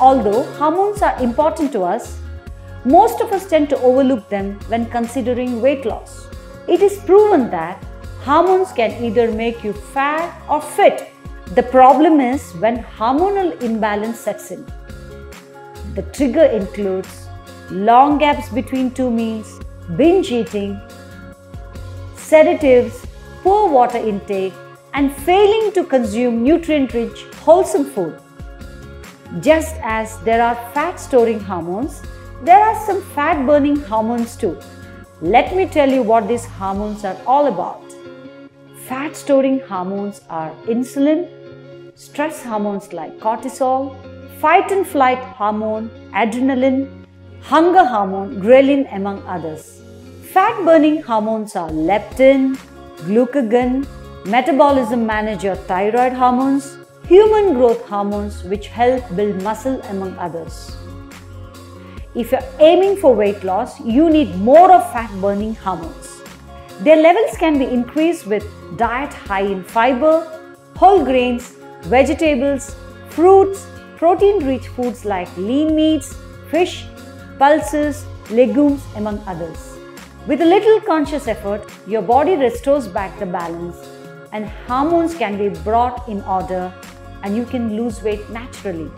although hormones are important to us, most of us tend to overlook them when considering weight loss. It is proven that hormones can either make you fat or fit. The problem is when hormonal imbalance sets in. The trigger includes long gaps between two meals, binge eating, sedatives, poor water intake, and failing to consume nutrient rich, wholesome food. Just as there are fat storing hormones, there are some fat burning hormones too. Let me tell you what these hormones are all about. Fat storing hormones are insulin, stress hormones like cortisol, fight and flight hormone, adrenaline, hunger hormone, ghrelin, among others. Fat burning hormones are leptin, glucagon, metabolism manager thyroid hormones, human growth hormones which help build muscle among others. If you're aiming for weight loss, you need more of fat burning hormones. Their levels can be increased with diet high in fiber, whole grains, vegetables, fruits, protein rich foods like lean meats, fish, pulses, legumes, among others. With a little conscious effort, your body restores back the balance and hormones can be brought in order and you can lose weight naturally.